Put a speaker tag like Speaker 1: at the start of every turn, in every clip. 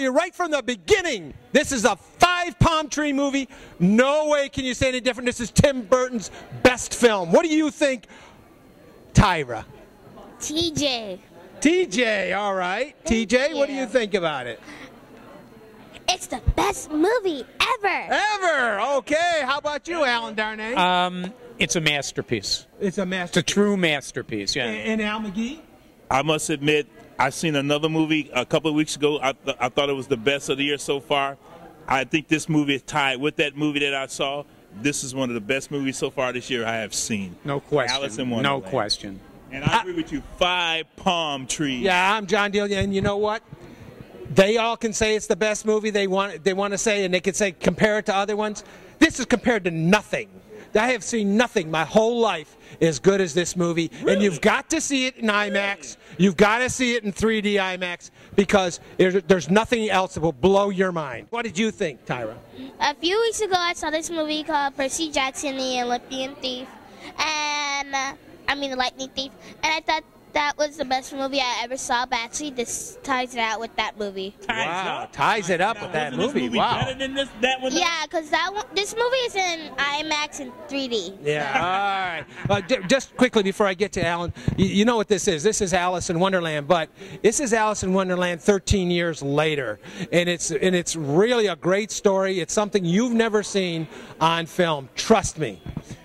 Speaker 1: tell you right from the beginning, this is a five palm tree movie. No way can you say any different. This is Tim Burton's best film. What do you think, Tyra?
Speaker 2: TJ.
Speaker 1: TJ, all right.
Speaker 2: Thank
Speaker 1: TJ, what do
Speaker 2: you.
Speaker 1: you think about it?
Speaker 2: It's the best movie ever.
Speaker 1: Ever. Okay. How about you, Alan Darnay?
Speaker 3: Um, it's a masterpiece.
Speaker 1: it's a
Speaker 3: It's
Speaker 1: master.
Speaker 3: a true masterpiece. Yeah.
Speaker 1: And Al McGhee?
Speaker 4: I must admit, I seen another movie a couple of weeks ago. I, th- I thought it was the best of the year so far. I think this movie is tied with that movie that I saw. This is one of the best movies so far this year I have seen.
Speaker 3: No question.
Speaker 4: Alice in
Speaker 3: no question.
Speaker 4: And I agree with you. Five palm trees.
Speaker 1: Yeah, I'm John Delia, and you know what? They all can say it's the best movie they want. They want to say, and they can say compare it to other ones. This is compared to nothing. I have seen nothing my whole life as good as this movie, and you've got to see it in IMAX. You've got to see it in 3D IMAX because there's, there's nothing else that will blow your mind. What did you think, Tyra?
Speaker 2: A few weeks ago, I saw this movie called Percy Jackson, the Olympian Thief, and uh, I mean the Lightning Thief, and I thought that was the best movie I ever saw. But actually, this ties it out with that movie.
Speaker 4: Ties
Speaker 1: Wow,
Speaker 4: up.
Speaker 1: ties it up
Speaker 4: Now,
Speaker 1: with that
Speaker 4: wasn't this
Speaker 1: movie. Wow.
Speaker 4: Better than this, that one.
Speaker 2: Yeah, because that one, this movie is in IMAX and 3D.
Speaker 1: Yeah. All right. Uh, d- just quickly before I get to Alan, you, you know what this is. This is Alice in Wonderland, but this is Alice in Wonderland 13 years later, and it's and it's really a great story. It's something you've never seen on film. Trust me.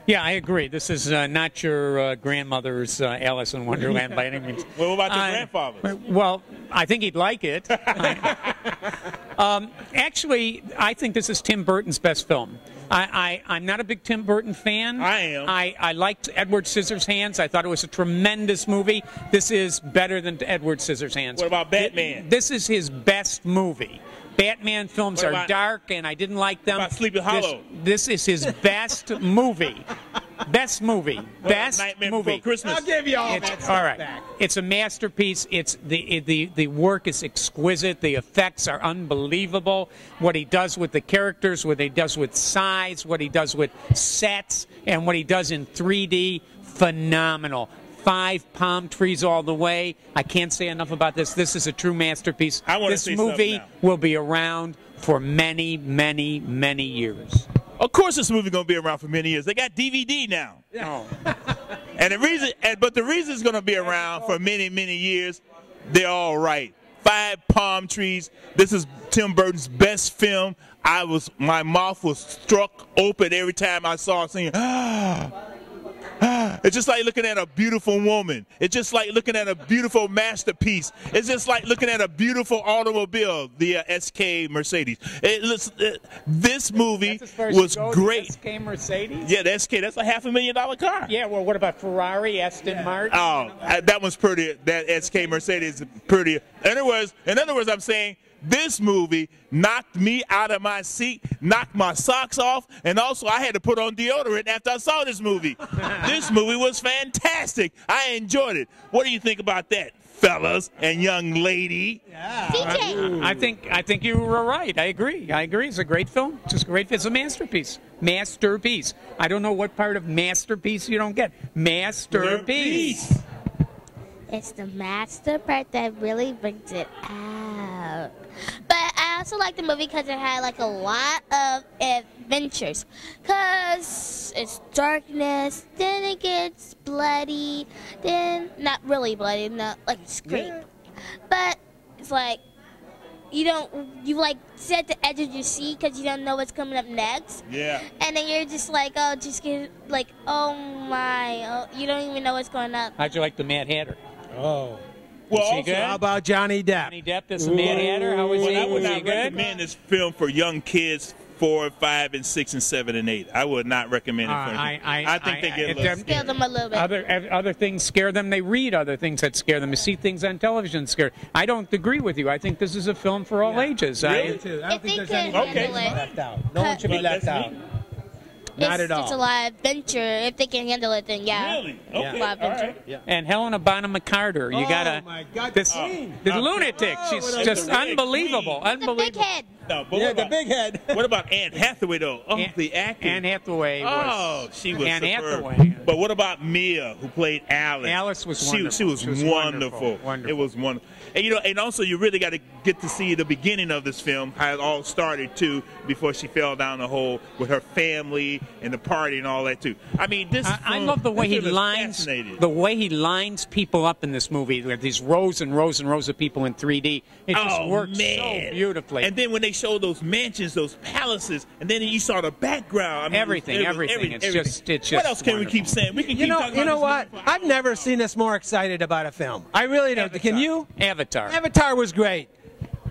Speaker 3: Yeah, I agree. This is uh, not your uh, grandmother's uh, Alice in Wonderland by any means.
Speaker 4: Well, what about your grandfather's?
Speaker 3: Well, I think he'd like it. um, actually, I think this is Tim Burton's best film. I, I, I'm not a big Tim Burton fan.
Speaker 4: I am.
Speaker 3: I, I liked Edward Scissorhands. I thought it was a tremendous movie. This is better than Edward Scissorhands.
Speaker 4: What about Batman?
Speaker 3: This is his best movie. Batman films
Speaker 4: What
Speaker 3: are dark, and I didn't like them.
Speaker 4: About Sleepy
Speaker 3: This-
Speaker 4: Hollow?
Speaker 3: This, is his best movie. Best movie.
Speaker 4: What
Speaker 3: Best
Speaker 4: Nightmare
Speaker 3: movie.
Speaker 4: Before Christmas.
Speaker 1: give you all
Speaker 3: It's, all right. It's a masterpiece. It's the the the work is exquisite. The effects are unbelievable. What he does with the characters, what he does with size, what he does with sets, and what he does in 3D, phenomenal. Five palm trees all the way. I can't say enough about this. This is a true masterpiece.
Speaker 4: I wanna
Speaker 3: this
Speaker 4: say something
Speaker 3: movie will be around for many, many, many years.
Speaker 4: Of course, this movie gonna be around for many years. They got DVD now,
Speaker 3: Oh.
Speaker 4: and the reason, and, but the reason it's gonna be around for many, many years, they're all right. Five palm trees. This is Tim Burton's best film. I was, my mouth was struck open every time I saw it. Saying, ah, It's just like looking at a beautiful woman. It's just like looking at a beautiful masterpiece. It's just like looking at a beautiful automobile, the uh, SK Mercedes. It, looks- uh, this movie was great.
Speaker 3: SK Mercedes.
Speaker 4: Yeah, the SK, that's a half a million dollar car.
Speaker 3: Yeah. Well, what about Ferrari, Aston Martin?
Speaker 4: Oh, uh, that one's pretty. That SK Mercedes is pretty. In other words, in other words, I'm saying this movie knocked me out of my seat, knocked my socks off, and also I had to put on deodorant after I saw this movie. this movie was fantastic. I enjoyed it. What do you think about that, fellas and young lady?
Speaker 2: TJ.
Speaker 3: I think I think you were right. I agree. I agree. It's a great film. It's a great. It's a masterpiece. Masterpiece. I don't know what part of masterpiece you don't get. Masterpiece.
Speaker 2: It's the master part that really brings it out. But I also like the movie because it had like a lot of adventures. Cause it's darkness, then it gets bloody, then not really bloody, not like scream. But it's like you don't you like sit at the edge of your seat because you don't know what's coming up next.
Speaker 4: Yeah.
Speaker 2: And then you're just like, oh, just get like, oh my, oh, you don't even know what's going up.
Speaker 3: How'd you like the Mad Hatter?
Speaker 1: Oh.
Speaker 4: Well,
Speaker 3: Was he
Speaker 4: also,
Speaker 3: good?
Speaker 1: How about Johnny Depp?
Speaker 3: Johnny Depp as the Mad Hatter. How was
Speaker 4: well,
Speaker 3: he?
Speaker 4: I would
Speaker 3: Was he
Speaker 4: not recommend this film for young kids. Four, five, and six, and seven, and eight. I would not recommend it
Speaker 3: Uh,
Speaker 4: for them.
Speaker 3: I- I-
Speaker 4: think they get a little
Speaker 3: they're-
Speaker 2: Scare them a little bit.
Speaker 3: Other other things scare them. They read other things that scare them. They see things on television scare. I don't agree with you. I think this is a film for all ages.
Speaker 4: Really?
Speaker 3: I,
Speaker 1: too.
Speaker 2: If think could handle
Speaker 4: Okay.
Speaker 1: left out. No one should be left out.
Speaker 4: me.
Speaker 1: Not
Speaker 2: it's
Speaker 1: at
Speaker 2: just a
Speaker 1: all.
Speaker 2: lot of adventure. If they can handle it, then yeah.
Speaker 4: Really?
Speaker 1: Yeah.
Speaker 4: Okay.
Speaker 2: A lot of adventure.
Speaker 4: right.
Speaker 3: and Helena Bonham Carter. You
Speaker 1: Oh,
Speaker 3: gotta.
Speaker 1: my God,
Speaker 3: This,
Speaker 1: the queen.
Speaker 3: the lunatic. She's
Speaker 1: what
Speaker 3: just
Speaker 4: lunatic
Speaker 3: unbelievable.
Speaker 4: queen.
Speaker 2: The big
Speaker 3: Unbelievable.
Speaker 2: head.
Speaker 4: No, but
Speaker 1: yeah,
Speaker 4: what
Speaker 1: the
Speaker 4: about,
Speaker 1: big head.
Speaker 4: What about Anne Hathaway though? Oh,
Speaker 3: Anne-
Speaker 4: the acting.
Speaker 3: Anne Hathaway oh, was.
Speaker 4: Oh, she was
Speaker 3: Anne
Speaker 4: superb.
Speaker 3: Hathaway.
Speaker 4: But what about Mia, who played Alice?
Speaker 3: Alice was
Speaker 4: she, She was,
Speaker 3: She was
Speaker 4: wonderful.
Speaker 3: wonderful. Wonderful.
Speaker 4: It was wonderful. And you know, and also you really got to get to see the beginning of this film, how it all started too, before she fell down the hole with her family and the party and all that too. I mean, this.
Speaker 3: I, I love the way he lines
Speaker 4: fascinating.
Speaker 3: the way he lines people up in this movie. With these rows and rows and rows of people in 3D. It just
Speaker 4: oh,
Speaker 3: works
Speaker 4: man.
Speaker 3: so beautifully.
Speaker 4: And then when they showed those mansions, those palaces, and then you saw the background. I mean,
Speaker 3: Everything,
Speaker 4: it was-
Speaker 3: everything.
Speaker 4: every-
Speaker 3: It's
Speaker 4: everything.
Speaker 3: just- it's
Speaker 4: What
Speaker 3: just
Speaker 4: else can we keep saying? We can
Speaker 1: You
Speaker 4: keep
Speaker 1: know,
Speaker 4: talking
Speaker 1: you
Speaker 4: about
Speaker 1: know what? I've never seen us more excited about a film. I really don't. Can you?
Speaker 3: Avatar.
Speaker 1: Avatar was great.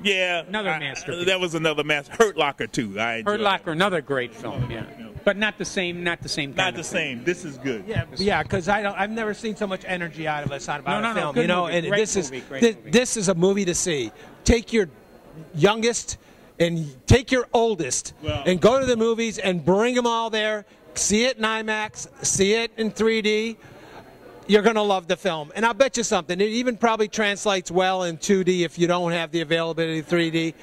Speaker 4: Yeah,
Speaker 3: Another
Speaker 4: I-
Speaker 3: masterpiece.
Speaker 4: That was another master. Hurt Locker too. I enjoyed
Speaker 3: Hurt
Speaker 4: that.
Speaker 3: Locker, another great film. Yeah, but not the same. Not the same. Kind
Speaker 4: Not
Speaker 3: of
Speaker 4: the
Speaker 3: thing.
Speaker 4: same. This is good.
Speaker 1: Yeah, yeah, because I don't. I've never seen so much energy out of us on about
Speaker 3: No, no,
Speaker 1: a
Speaker 3: no,
Speaker 1: film.
Speaker 3: good
Speaker 1: you know,
Speaker 3: movie,
Speaker 1: and
Speaker 3: great
Speaker 1: this
Speaker 3: movie,
Speaker 1: is
Speaker 3: great
Speaker 1: this,
Speaker 3: movie.
Speaker 1: this is a movie to see. Take your youngest and take your oldest
Speaker 4: Well-
Speaker 1: and go to the movies and bring them all there. See it in IMAX. See it in 3D. You're going to love the film. And I'll bet you something. It even probably translates well in 2D if you don't have the availability of 3D.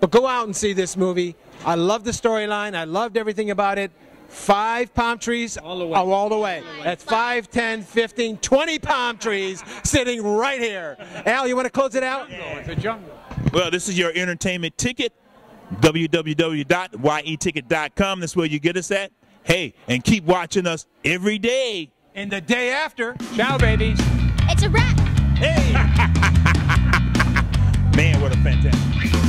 Speaker 1: But go out and see this movie. I love the storyline. I loved everything about it. Five palm trees
Speaker 3: All the way.
Speaker 1: Oh, all the way. That's 5, 10, 15, 20 palm trees sitting right here. Al, you want to close it out?
Speaker 3: It's a jungle.
Speaker 4: Well, this is your entertainment ticket. www.yeticket.com. That's where you get us at. Hey, and keep watching us every day.
Speaker 1: And the day after,
Speaker 3: Ciao, babies.
Speaker 2: It's a wrap.
Speaker 1: hey.
Speaker 4: Man, what a fantastic.